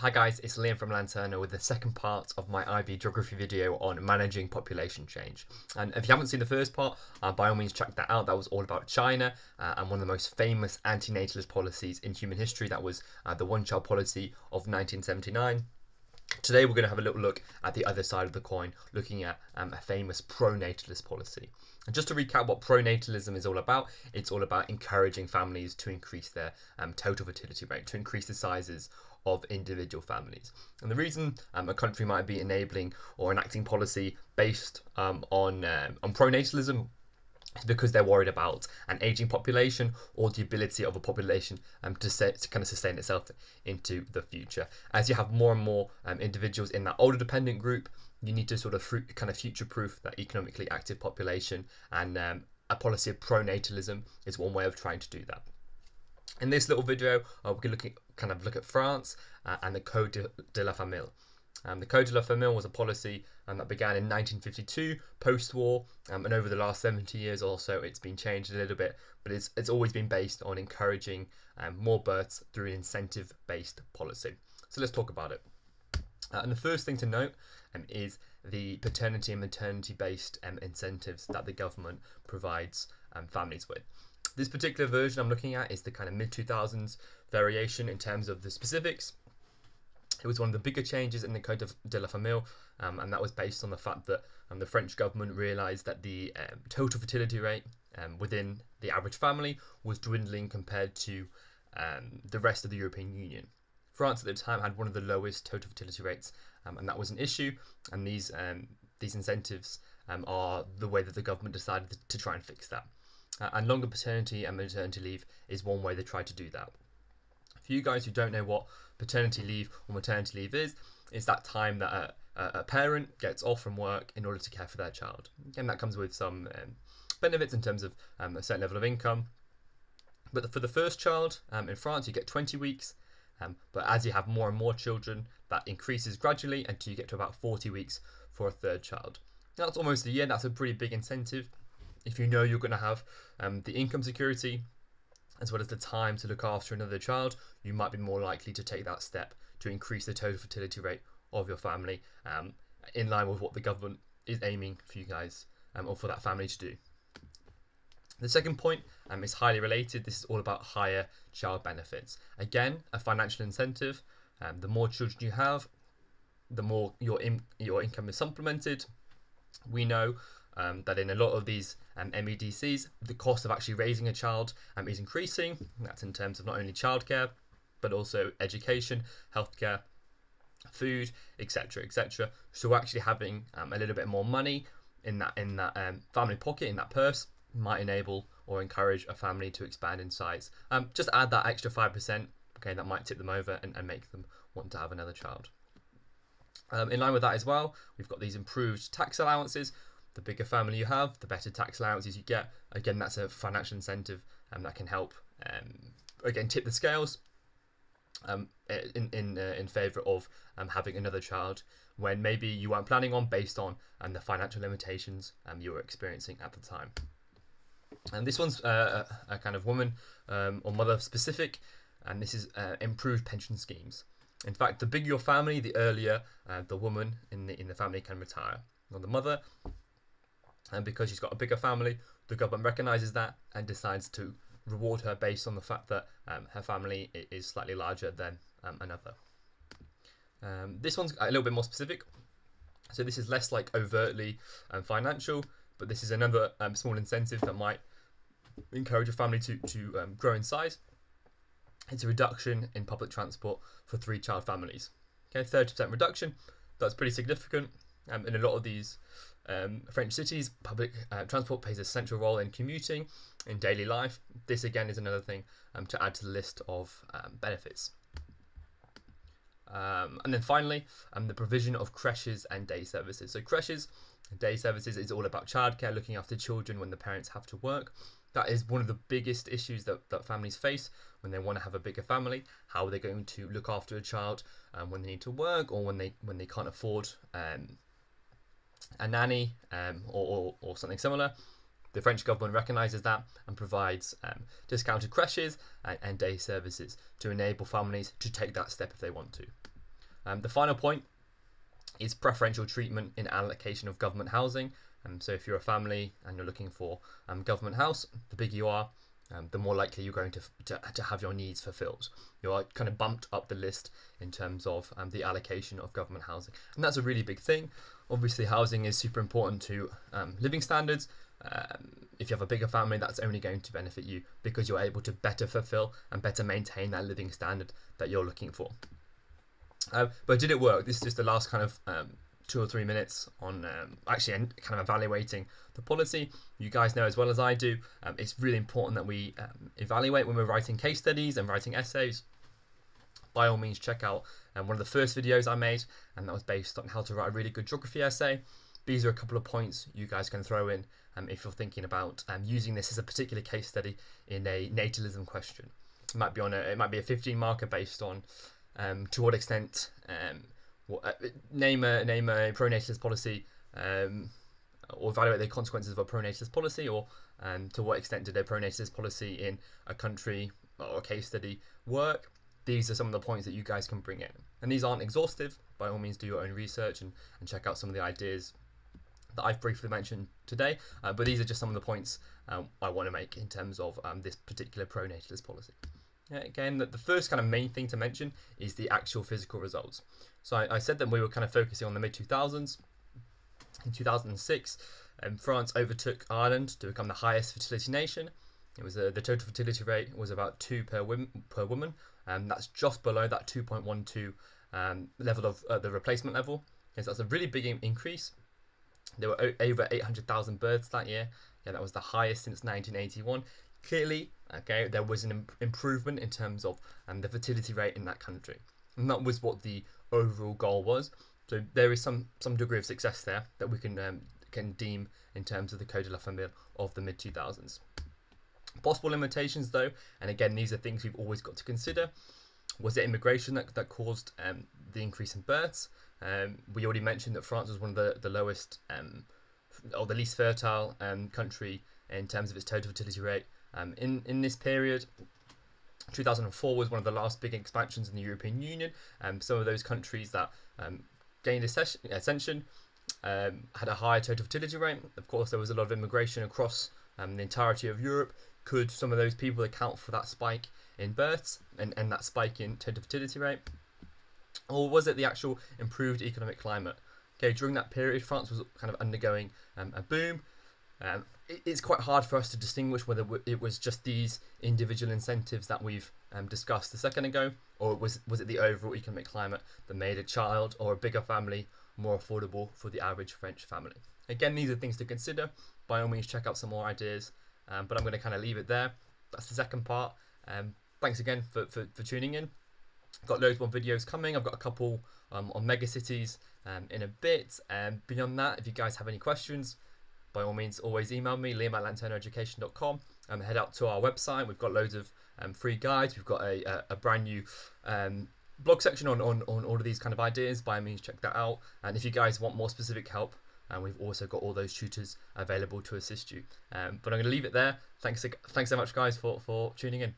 Hi guys, it's Liam from Lanterna with the second part of my IB geography video on managing population change. And if you haven't seen the first part, uh, by all means check that out. That was all about China uh, and one of the most famous anti-natalist policies in human history. That was uh, the one-child policy of 1979. Today we're going to have a little look at the other side of the coin, looking at um, a famous pro-natalist policy. And just to recap what pronatalism is all about, it's all about encouraging families to increase their um, total fertility rate, to increase the sizes of individual families. And the reason um, a country might be enabling or enacting policy based um, on um, on pronatalism is because they're worried about an aging population or the ability of a population um, to, to kind of sustain itself into the future. As you have more and more um, individuals in that older dependent group, you need to sort of fru- kind of future proof that economically active population and um, a policy of pronatalism is one way of trying to do that. In this little video, uh, we're looking kind of look at France uh, and the Code de, de la Famille. Um, the Code de la Famille was a policy um, that began in 1952, post-war, um, and over the last 70 years or so, it's been changed a little bit, but it's, it's always been based on encouraging um, more births through an incentive-based policy. So let's talk about it. Uh, and the first thing to note um, is the paternity and maternity-based um, incentives that the government provides families with. This particular version I'm looking at is the kind of mid 2000s variation in terms of the specifics. It was one of the bigger changes in the Code de la Famille, um, and that was based on the fact that um, the French government realised that the um, total fertility rate um, within the average family was dwindling compared to um, the rest of the European Union. France at the time had one of the lowest total fertility rates, um, and that was an issue. And these these incentives are the way that the government decided to try and fix that. And longer paternity and maternity leave is one way they try to do that. For you guys who don't know what paternity leave or maternity leave is, it's that time that a, a parent gets off from work in order to care for their child. And that comes with some um, benefits in terms of um, a certain level of income. But for the first child um, in France, you get 20 weeks. Um, but as you have more and more children, that increases gradually until you get to about 40 weeks for a third child. That's almost a year. That's a pretty big incentive if you know you're going to have um, the income security as well as the time to look after another child, you might be more likely to take that step to increase the total fertility rate of your family um, in line with what the government is aiming for you guys um, or for that family to do. The second point um, is highly related. This is all about higher child benefits. Again, a financial incentive. Um, the more children you have, the more your in, your income is supplemented. We know um, that in a lot of these um, MEDCs, the cost of actually raising a child um, is increasing. That's in terms of not only childcare, but also education, healthcare, food, etc., etc. So actually having um, a little bit more money in that in that um, family pocket in that purse might enable or encourage a family to expand in size. Um, just add that extra five percent. Okay, that might tip them over and, and make them want to have another child. Um, in line with that as well, we've got these improved tax allowances, the bigger family you have, the better tax allowances you get. Again, that's a financial incentive and that can help, um, again, tip the scales um, in, in, uh, in favour of um, having another child when maybe you weren't planning on based on um, the financial limitations um, you were experiencing at the time. And this one's uh, a, a kind of woman um, or mother specific, and this is uh, improved pension schemes. In fact, the bigger your family, the earlier uh, the woman in the in the family can retire. Or the mother, and because she's got a bigger family, the government recognises that and decides to reward her based on the fact that um, her family is slightly larger than um, another. Um, this one's a little bit more specific. So this is less like overtly um, financial, but this is another um, small incentive that might encourage a family to, to um, grow in size. It's a reduction in public transport for three child families. Okay, 30% reduction. That's pretty significant. In a lot of these um, French cities, public uh, transport plays a central role in commuting in daily life. This again is another thing um, to add to the list of um, benefits. Um, and then finally, um, the provision of creches and day services. So creches, day services is all about childcare, looking after children when the parents have to work. That is one of the biggest issues that, that families face when they want to have a bigger family. How are they going to look after a child um, when they need to work or when they when they can't afford um, a nanny um, or, or, or, something similar. The French government recognises that and provides um, discounted creches and, and, day services to enable families to take that step if they want to. Um, the final point is preferential treatment in allocation of government housing. Um, so if you're a family and you're looking for um, government house, the bigger you are, um, the more likely you're going to, to, to have your needs fulfilled. You're kind of bumped up the list in terms of um, the allocation of government housing, and that's a really big thing. Obviously, housing is super important to um, living standards. Um, if you have a bigger family, that's only going to benefit you because you're able to better fulfill and better maintain that living standard that you're looking for. Uh, but did it work? This is just the last kind of um, two or three minutes on um, actually kind of evaluating the policy. You guys know as well as I do, um, it's really important that we um, evaluate when we're writing case studies and writing essays. By all means, check out um, one of the first videos I made, and that was based on how to write a really good geography essay. These are a couple of points you guys can throw in um, if you're thinking about um, using this as a particular case study in a natalism question. It might be on a, it might be a 15 marker based on to what extent uh, name a name a pro-natalist policy um, or evaluate the consequences of a pro-natalist policy, or um, to what extent did a pro-natalist policy in a country or a case study work. These are some of the points that you guys can bring in, and these aren't exhaustive. By all means, do your own research and, and check out some of the ideas that I've briefly mentioned today. Uh, but these are just some of the points um, I want to make in terms of um, this particular pro-natalist policy. Again, the, the first kind of main thing to mention is the actual physical results. So I, I said that we were kind of focusing on the mid 2000s. In 2006, um, France overtook Ireland to become the highest fertility nation. It was uh, the total fertility rate was about two per, per woman, and um, that's just below that 2.12 um, level of uh, the replacement level. Okay, so that's a really big increase. There were over 800,000 births that year. Yeah, that was the highest since 1981. Clearly, okay, there was an improvement in terms of um, the fertility rate in that country, and that was what the overall goal was. So there is some some degree of success there that we can um, can deem in terms of the Code de la Famille of the mid 2000s. Possible limitations, though, and again, these are things we've always got to consider. Was it immigration that, that caused um, the increase in births? Um, we already mentioned that France was one of the, the lowest um, or the least fertile um, country in terms of its total fertility rate um, in, in this period. 2004 was one of the last big expansions in the European Union. Um, some of those countries that um, gained ascension um, had a higher total fertility rate. Of course, there was a lot of immigration across um, the entirety of Europe. Could some of those people account for that spike in births and, and that spike in total fertility rate? Or was it the actual improved economic climate? Okay, during that period, France was kind of undergoing um, a boom. Um, it's quite hard for us to distinguish whether it was just these individual incentives that we've um, discussed a second ago, or was was it the overall economic climate that made a child or a bigger family more affordable for the average French family? Again, these are things to consider. By all means, check out some more ideas, um, but I'm going to kind of leave it there. That's the second part. Um, thanks again for, for, for, tuning in. Got loads more videos coming. I've got a couple um, on megacities um, in a bit. And beyond that, if you guys have any questions, by all means, always email me, liam at lanternaeducation.com, and head out to our website. We've got loads of um, free guides. We've got a, a, a brand new um, blog section on, on, on all of these kind of ideas. By all means, check that out. And if you guys want more specific help, and we've also got all those tutors available to assist you. Um, but I'm going to leave it there. Thanks, thanks so much, guys, for, for tuning in.